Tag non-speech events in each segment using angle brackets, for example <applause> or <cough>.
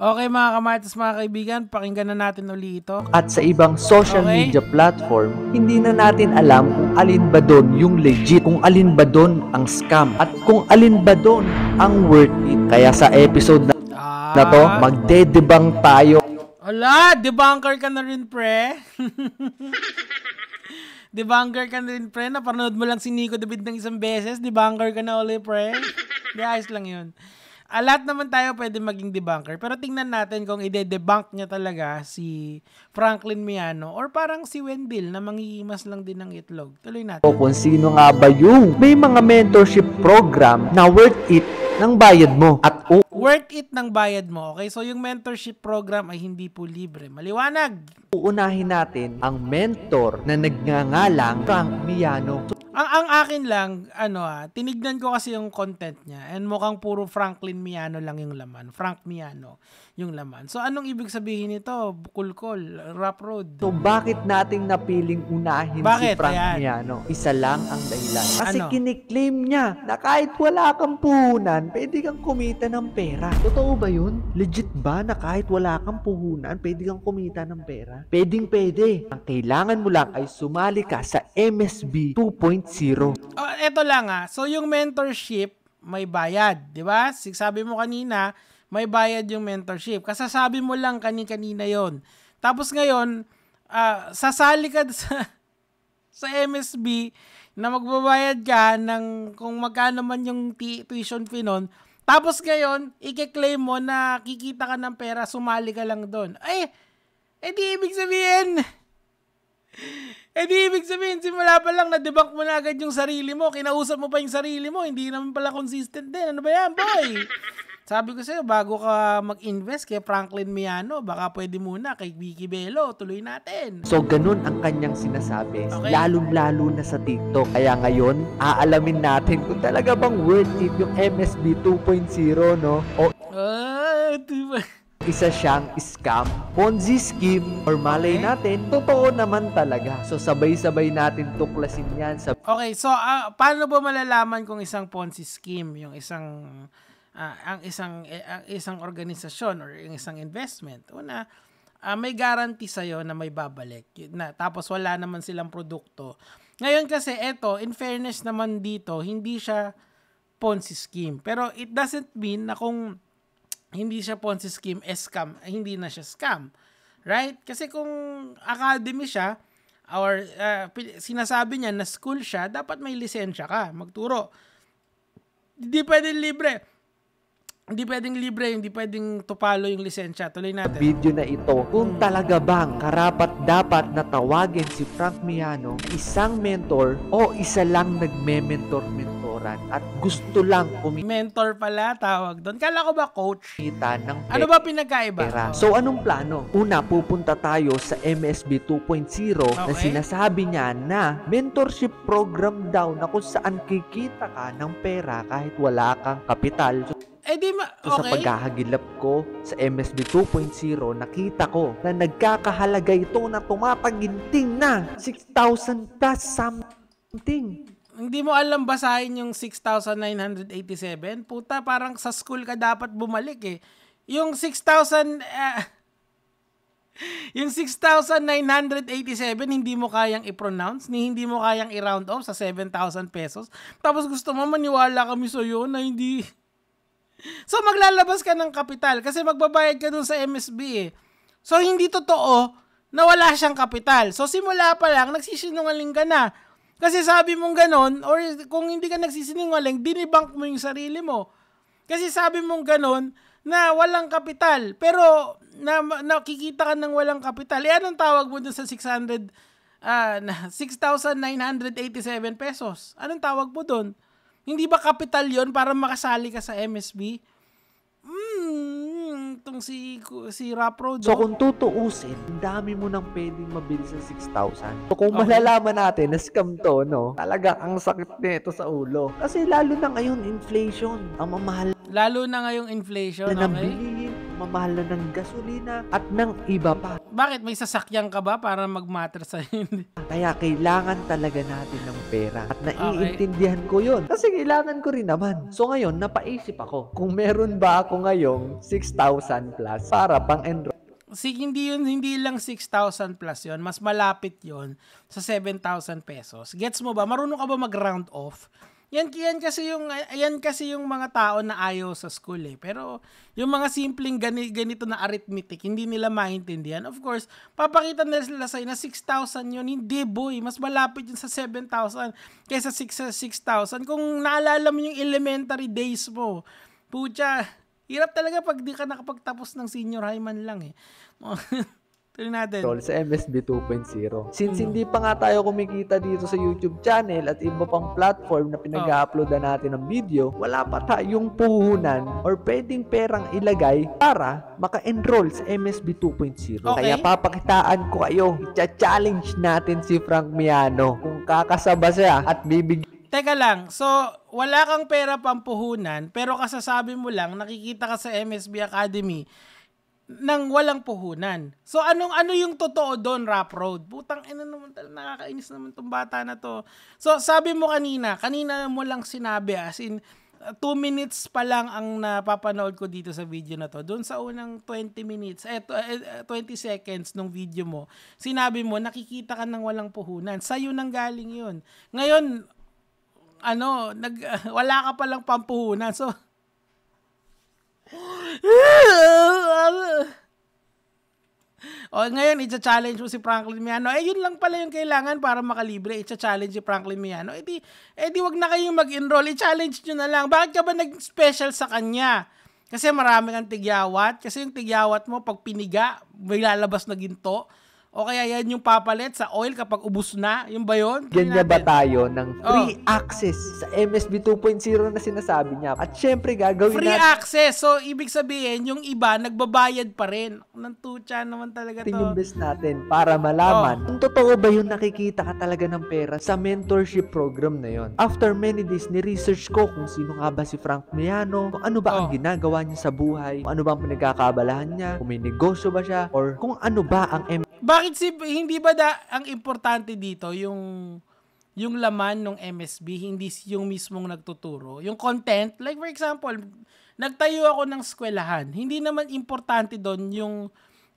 Okay mga kamatis mga kaibigan, pakinggan na natin uli ito. At sa ibang social Okay. media platform, hindi na natin alam kung alin ba doon yung legit, kung alin ba doon ang scam, at kung alin ba doon ang worth it. Kaya sa episode na, Ah, na to, magde-debunk tayo Ala, debunker ka na rin pre. <laughs> debunker ka na rin pre. Napanood mo lang si Nico David ng isang beses. Debunker ka na ulit pre. Di ayos lang yun. Ah, lahat naman tayo pwede maging debunker. Pero tingnan natin kung ide-debunk niya talaga si Franklin Miano or parang si Wendell na mangihimas lang din ng itlog. Tuloy natin. kung sino nga ba yung may mga mentorship program na worth it ng bayad mo. At u- Worth it ng bayad mo. Okay? So yung mentorship program ay hindi po libre. Maliwanag. uunahin natin ang mentor na nagngangalang Frank Miano. Ang ang akin lang, ano ah, tinignan ko kasi yung content niya and mukhang puro Franklin Miano lang yung laman. Frank Miano yung laman. So anong ibig sabihin nito? Kulkol, rap road. So bakit nating napiling unahin Bakit? si Frank Ayan. Miano? Isa lang ang dahilan. Kasi Ano? kiniklaim niya na kahit wala kang puhunan, pwede kang kumita ng pera. Totoo ba yun? Legit ba na kahit wala kang puhunan, pwede kang kumita ng pera? Pwedeng pwede. Ang kailangan mo lang ay sumali ka sa MSB 2.0. Oh, eto lang ah. So yung mentorship may bayad, 'di ba? Sabi mo kanina, may bayad yung mentorship. Kasasabi mo lang kani-kanina 'yon. Tapos ngayon, ah, sasali ka <laughs> sa sa MSB na magbabayad ka ng kung magkano man yung ti- tuition fee nun. Tapos ngayon, i-claim mo na kikita ka ng pera, sumali ka lang doon. Ay, eh di ibig sabihin, <laughs> eh di ibig sabihin, simula pa lang na-debunk mo na agad yung sarili mo, kinausap mo pa yung sarili mo, hindi naman pala consistent din. Ano ba yan, boy? <laughs> Sabi ko sa'yo, bago ka mag-invest kay Franklin Miano, baka pwede muna kay Vicky Bello, tuloy natin. So ganun ang kanyang sinasabi, Okay. lalong-lalo na sa TikTok. Kaya ngayon, aalamin natin kung talaga bang worth it yung MSB 2.0, no? O Ah, diba? Isa siyang scam, Ponzi scheme, or malay Okay. natin, totoo naman talaga. So sabay-sabay natin tuklasin yan sa Okay, so ah, paano ba malalaman kung isang Ponzi scheme, yung isang ah, ang isang ang isang organisasyon or yung isang investment? Una, ah, may guarantee sa na may babalik. Na tapos wala naman silang produkto. Ngayon kasi eto, in fairness naman dito, hindi siya Ponzi scheme. Pero it doesn't mean na kung hindi siya Ponzi scheme, scam, hindi na siya scam. Right? Kasi kung academy siya, or uh, sinasabi niya na school siya, dapat may lisensya ka, magturo. Hindi pwedeng libre. Hindi pwedeng libre, hindi pwedeng tupalo yung lisensya. Tuloy natin. video na ito kung talaga bang karapat dapat na tawagin si Frank Miano isang mentor o isa lang nagme-mentor-mentoran at gusto lang kumita Mentor pala tawag doon. Kala ko ba coach? ng Ano ba pinagkaiba? pera. Oh. So anong plano? Una, pupunta tayo sa MSB 2.0 na Okay. sinasabi niya na mentorship program daw na kung saan kikita ka ng pera kahit wala kang kapital. So, eh di ma- So, sa okay. paghahagilap ko sa MSB 2.0, nakita ko na nagkakahalaga ito na tumapaginting na 6,000 plus something. Hindi mo alam basahin yung 6,987? Puta, parang sa school ka dapat bumalik eh. Yung 6,000... ah, <laughs> yung 6,987, hindi mo kayang i-pronounce, ni hindi mo kayang i-round off sa 7,000 pesos. Tapos gusto mo maniwala kami sa iyo na hindi... <laughs> So maglalabas ka ng kapital kasi magbabayad ka dun sa MSB eh. So hindi totoo na wala siyang kapital. So simula pa lang, nagsisinungaling ka na. Kasi sabi mong ganon, or kung hindi ka nagsisinungaling, dinibunk mo yung sarili mo. Kasi sabi mong ganon, na walang kapital. Pero na, nakikita ka ng walang kapital. Eh anong tawag mo dun sa 600, ah, na 6,987 pesos? Anong tawag mo dun? Hindi ba kapital yon para makasali ka sa MSB? Itong si, si Rap Road. So oh. kung tutuusin, dami mo nang pwedeng mabili sa 6,000. So kung Okay. malalaman natin na scam to, no, talaga ang sakit nito sa ulo. Kasi lalo na ngayon, inflation. Ang mamahal Lalo na ngayong inflation, na okay? bilihin, mamahal na ng gasolina, at ng iba pa. Bakit? May sasakyan ka ba para mag-matter sa <laughs> Kaya kailangan talaga natin ng pera. At naiintindihan ko yon Kasi kailangan ko rin naman. So ngayon, napaisip ako kung meron ba ako ngayong 6,000 plus para pang enroll si hindi yun hindi lang 6,000 plus yon mas malapit yon sa 7,000 pesos gets mo ba marunong ka ba mag round off yan, yan kasi yung yan kasi yung mga tao na ayaw sa school eh. Pero yung mga simpleng gani, ganito na arithmetic, hindi nila maintindihan. Of course, papakita nila sa na 6,000 yun. Hindi boy, mas malapit yun sa 7,000 kaysa 6,000. Kung naalala mo yung elementary days mo, pucha, hirap talaga pag di ka nakapagtapos ng senior high man lang eh. <laughs> Tuloy natin. Sa MSB 2.0. Since hmm. hindi pa nga tayo kumikita dito sa YouTube channel at iba pang platform na pinag-uploadan natin ng video, wala pa tayong puhunan or pwedeng perang ilagay para maka-enroll sa MSB 2.0. Okay. Kaya papakitaan ko kayo, i-challenge natin si Frank Miano kung kakasaba siya at bibig Teka lang, so wala kang pera pampuhunan pero kasasabi mo lang nakikita ka sa MSB Academy nang walang puhunan. So anong ano yung totoo doon, Rap Road? Putang ina naman talaga nakakainis naman tong bata na to. So sabi mo kanina, kanina mo lang sinabi as in 2 uh, minutes pa lang ang napapanood ko dito sa video na to. Doon sa unang 20 minutes, eh, 20 eh, seconds ng video mo, sinabi mo, nakikita ka ng walang puhunan. Sa'yo nang galing yun. Ngayon, ano, nag, <laughs> wala ka palang pampuhunan. So, <laughs> o ngayon, i-challenge mo si Franklin Miano. Eh, yun lang pala yung kailangan para makalibre. I-challenge si Franklin Miano. Eh di, eh di wag na kayong mag-enroll. I-challenge nyo na lang. Bakit ka ba nag-special sa kanya? Kasi marami kang tigyawat. Kasi yung tigyawat mo, pag piniga, may lalabas na ginto. O kaya yan yung papalit sa oil kapag ubus na? Yung ba yun? Ganyan ba tayo ng free oh. access sa MSB 2.0 na sinasabi niya? At syempre gagawin free natin... Free access! So, ibig sabihin, yung iba, nagbabayad pa rin. Nang tutya naman talaga to. Tinumbes natin para malaman oh. kung totoo ba yung nakikita ka talaga ng pera sa mentorship program na yon. After many days, ni-research ko kung sino nga ba si Frank Miano, kung ano ba oh. ang ginagawa niya sa buhay, kung ano ba ang pinagkakabalahan niya, kung may negosyo ba siya, or kung ano ba ang M- bakit si hindi ba da ang importante dito yung yung laman ng MSB hindi yung mismong nagtuturo. Yung content, like for example, nagtayo ako ng eskwelahan. Hindi naman importante doon yung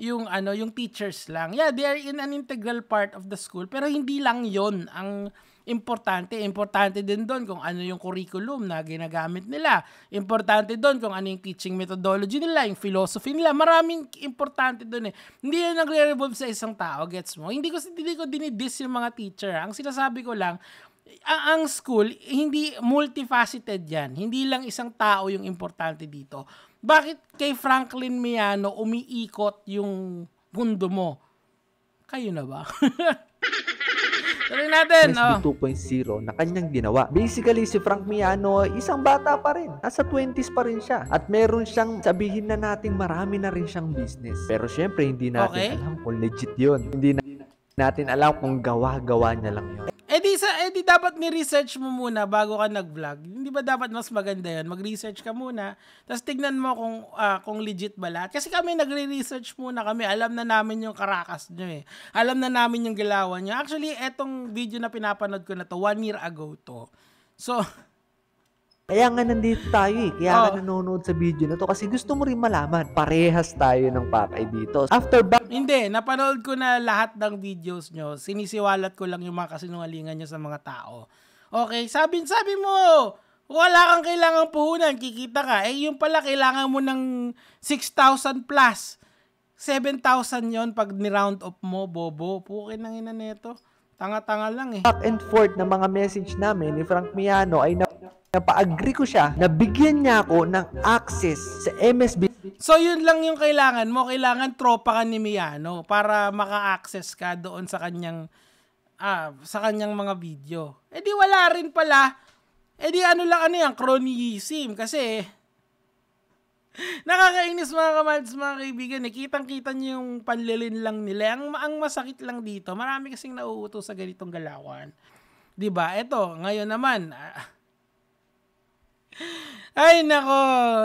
yung ano, yung teachers lang. Yeah, they are in an integral part of the school, pero hindi lang 'yon ang importante. Importante din doon kung ano yung curriculum na ginagamit nila. Importante doon kung ano yung teaching methodology nila, yung philosophy nila. Maraming importante doon eh. Hindi na nagre-revolve sa isang tao, gets mo? Hindi ko, hindi ko dinidis yung mga teacher. Ang sinasabi ko lang, ang, ang school, hindi multifaceted yan. Hindi lang isang tao yung importante dito. Bakit kay Franklin Miano umiikot yung mundo mo? Kayo na ba? <laughs> Tuloy natin. Oh. 2.0 na kanyang ginawa. Basically, si Frank Miano, isang bata pa rin. Nasa 20s pa rin siya. At meron siyang, sabihin na nating marami na rin siyang business. Pero syempre, hindi natin okay. alam kung legit yun. Hindi natin alam kung gawa-gawa niya lang yun. Eh di, dapat ni-research mo muna bago ka nag-vlog. Hindi ba dapat mas maganda yan? Mag-research ka muna. Tapos tignan mo kung, uh, kung legit ba lahat. Kasi kami nagre-research muna kami. Alam na namin yung karakas nyo eh. Alam na namin yung galawan nyo. Actually, etong video na pinapanood ko na to, one year ago to. So, <laughs> kaya nga nandito tayo eh. Kaya oh. nga nanonood sa video na to kasi gusto mo rin malaman. Parehas tayo ng pakay dito. After back... Hindi, napanood ko na lahat ng videos nyo. Sinisiwalat ko lang yung mga kasinungalingan nyo sa mga tao. Okay, sabi, sabi mo, wala kang kailangan puhunan, kikita ka. Eh, yung pala, kailangan mo ng 6,000 plus. 7,000 yon pag ni-round up mo, bobo. Pukin ng ina neto. Tanga-tanga lang eh. Back and forth na mga message namin ni Frank Miano ay na Napa-agree ko siya na bigyan niya ako ng access sa MSB. So yun lang yung kailangan mo. Kailangan tropa ka ni Miano para maka-access ka doon sa kanyang ah, sa kanyang mga video. Eh di wala rin pala. Eh di ano lang ano yan, cronyism. Kasi <laughs> nakakainis mga kamads mga kaibigan. Eh. Kitang-kita niyo yung panlilin lang nila. Ang, ang masakit lang dito, marami kasing nauuto sa ganitong galawan. 'Di ba? Ito, ngayon naman, ah, Ay, nako.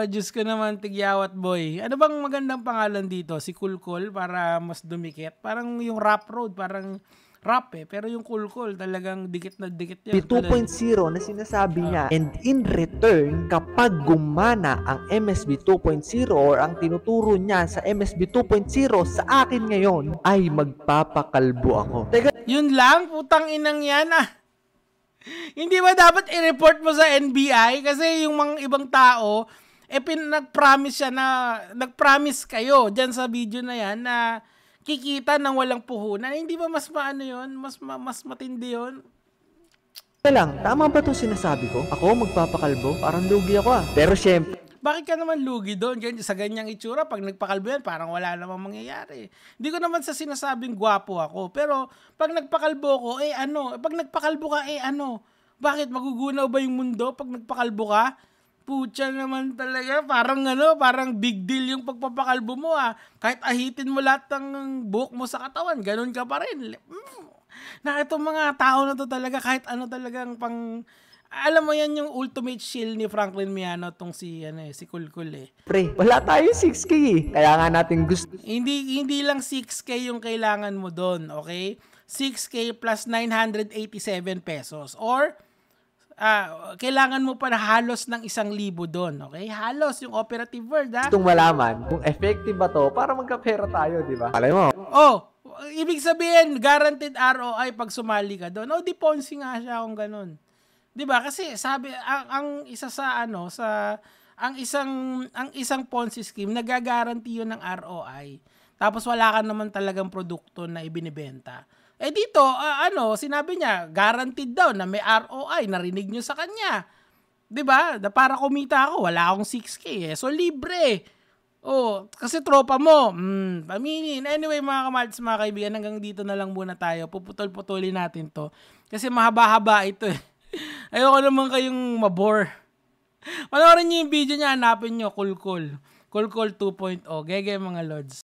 Diyos ko naman, tigyawat boy. Ano bang magandang pangalan dito? Si Kulkul para mas dumikit? Parang yung rap road, parang rap eh. Pero yung Kulkul, talagang dikit na dikit yan. 2.0 na sinasabi niya and in return kapag gumana ang MSB 2.0 or ang tinuturo niya sa MSB 2.0 sa akin ngayon ay magpapakalbo ako. Teka, Yun lang, putang inang yan ah. <laughs> Hindi ba dapat i-report mo sa NBI? Kasi yung mga ibang tao, eh pin- nag-promise siya na, nag-promise kayo dyan sa video na yan na kikita ng walang puhunan. Hindi ba mas maano yun? Mas, ma- mas matindi yun? teka lang, tama ba 'tong sinasabi ko? Ako magpapakalbo? Parang lugi ako ah. Pero syempre, Bakit ka naman lugi doon? Ganyan, sa ganyang itsura, pag nagpakalbo yan, parang wala namang mangyayari. Hindi ko naman sa sinasabing gwapo ako. Pero, pag nagpakalbo ko, eh ano? Pag nagpakalbo ka, eh ano? Bakit? Magugunaw ba yung mundo pag nagpakalbo ka? Pucha naman talaga. Parang ano, parang big deal yung pagpapakalbo mo ah. Kahit ahitin mo lahat ng buhok mo sa katawan, ganun ka pa rin. Mm. Na itong mga tao na to talaga, kahit ano talagang pang... Alam mo yan yung ultimate shield ni Franklin Miano tong si ano eh, si Kulkul eh. pre, wala tayo 6K eh. Kaya nga natin gusto Hindi hindi lang 6k yung kailangan mo doon, okay? 6k plus 987 pesos or ah, kailangan mo pa na halos ng isang libo doon, okay? Halos yung operative word, ha? gustong malaman kung effective ba to para magkapera tayo, di ba? Alam mo, Oh, ibig sabihin, guaranteed ROI pag sumali ka doon. Oh, di Ponzi nga siya kung ganun. 'Di ba? Kasi sabi ang, ang isa sa ano sa ang isang ang isang Ponzi scheme nagagaranti yun ng ROI. Tapos wala ka naman talagang produkto na ibinebenta. Eh dito, ah, ano, sinabi niya, guaranteed daw na may ROI, narinig niyo sa kanya. 'Di ba? Da para kumita ako, wala akong 6k eh. So libre. Oh, kasi tropa mo. Mm, aminin. Anyway, mga kamads, mga kaibigan, hanggang dito na lang muna tayo. Puputol-putulin natin to. Kasi mahaba-haba ito eh. Ayoko naman kayong mabore. Panoorin niyo yung video niya, hanapin niyo, cool cool. Cool cool 2.0. Gege mga lods.